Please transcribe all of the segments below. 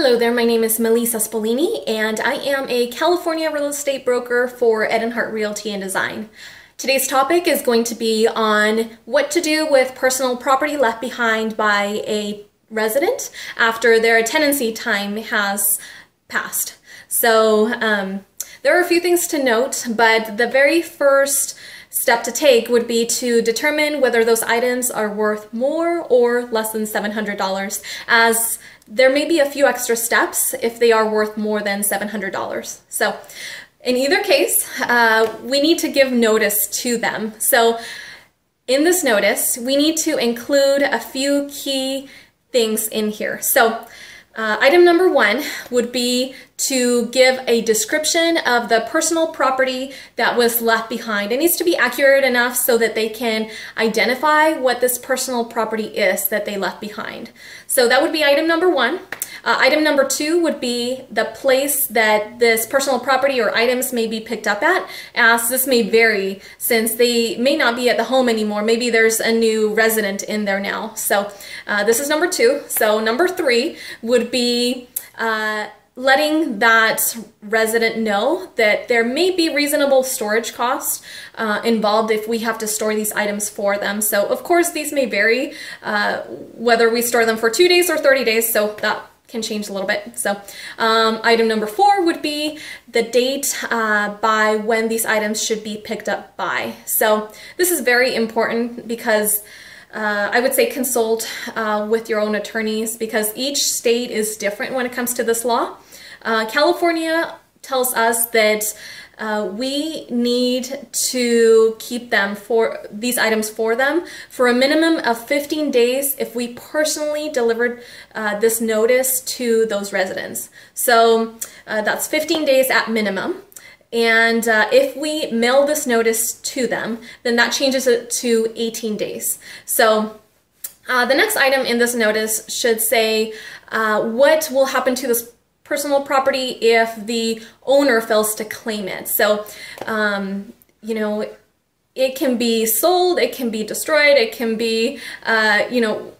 Hello there, my name is Melisa Spolini and I am a California real estate broker for Edinhart Realty and Design. Today's topic is going to be on what to do with personal property left behind by a resident after their tenancy time has passed. So um, there are a few things to note, but the very first step to take would be to determine whether those items are worth more or less than $700 as there may be a few extra steps if they are worth more than $700. So in either case, uh, we need to give notice to them. So in this notice, we need to include a few key things in here. So uh, item number one would be to give a description of the personal property that was left behind. It needs to be accurate enough so that they can identify what this personal property is that they left behind. So that would be item number one. Uh, item number two would be the place that this personal property or items may be picked up at, as this may vary since they may not be at the home anymore. Maybe there's a new resident in there now. So uh, this is number two. So number three would be uh, letting that resident know that there may be reasonable storage costs uh, involved if we have to store these items for them. So of course these may vary uh, whether we store them for two days or 30 days, so that can change a little bit. So um, item number four would be the date uh, by when these items should be picked up by. So this is very important because uh, I would say consult uh, with your own attorneys because each state is different when it comes to this law. Uh, California tells us that uh, we need to keep them for these items for them for a minimum of 15 days if we personally delivered uh, this notice to those residents. So uh, that's 15 days at minimum. And uh, if we mail this notice to them, then that changes it to 18 days. So uh, the next item in this notice should say uh, what will happen to this personal property if the owner fails to claim it. So, um, you know, it can be sold, it can be destroyed, it can be, uh, you know,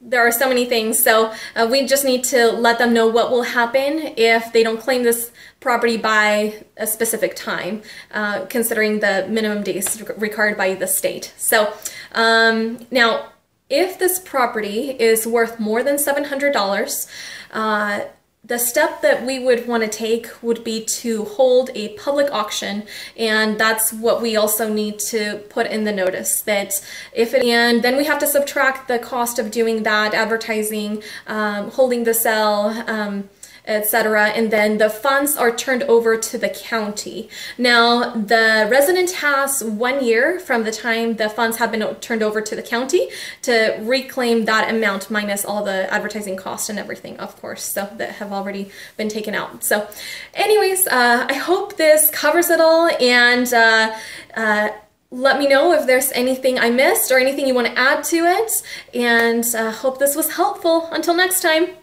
there are so many things. So uh, we just need to let them know what will happen if they don't claim this property by a specific time, uh, considering the minimum days required by the state. So um, now, if this property is worth more than $700, uh, the step that we would want to take would be to hold a public auction and that's what we also need to put in the notice that if it and then we have to subtract the cost of doing that advertising um, holding the sale um, etc. And then the funds are turned over to the county. Now, the resident has one year from the time the funds have been turned over to the county to reclaim that amount minus all the advertising costs and everything, of course, so that have already been taken out. So anyways, uh, I hope this covers it all and uh, uh, let me know if there's anything I missed or anything you want to add to it and uh, hope this was helpful. Until next time.